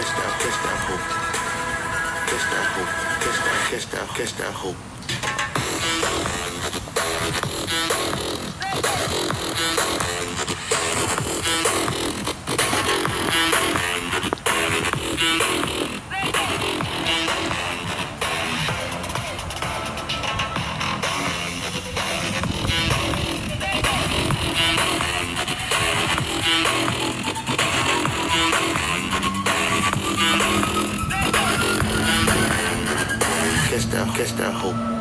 que está, que está, que está, que está, que está, que está, que Catch that hope.